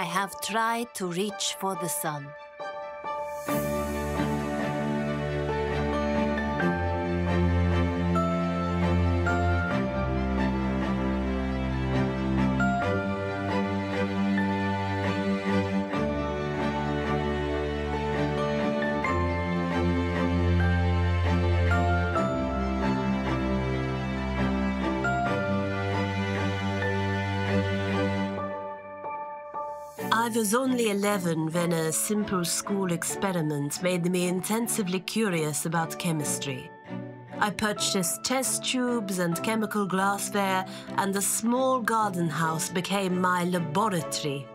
I have tried to reach for the sun. I was only 11 when a simple school experiment made me intensively curious about chemistry. I purchased test tubes and chemical glassware, and a small garden house became my laboratory.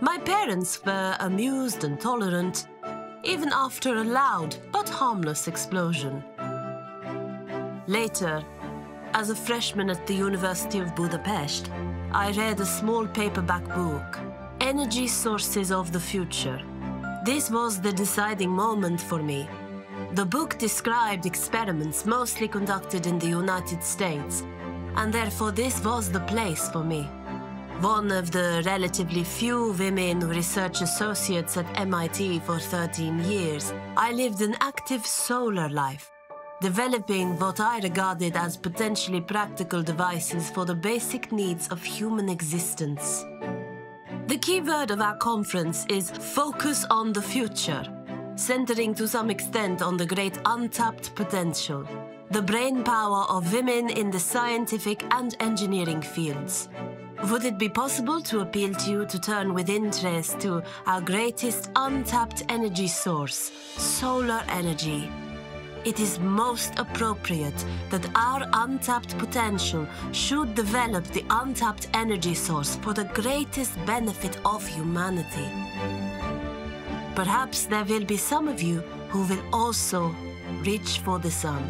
My parents were amused and tolerant, even after a loud but harmless explosion. Later, as a freshman at the University of Budapest, I read a small paperback book energy sources of the future. This was the deciding moment for me. The book described experiments mostly conducted in the United States, and therefore this was the place for me. One of the relatively few women research associates at MIT for 13 years, I lived an active solar life, developing what I regarded as potentially practical devices for the basic needs of human existence. The key word of our conference is focus on the future, centering to some extent on the great untapped potential, the brain power of women in the scientific and engineering fields. Would it be possible to appeal to you to turn with interest to our greatest untapped energy source, solar energy? It is most appropriate that our untapped potential should develop the untapped energy source for the greatest benefit of humanity. Perhaps there will be some of you who will also reach for the sun.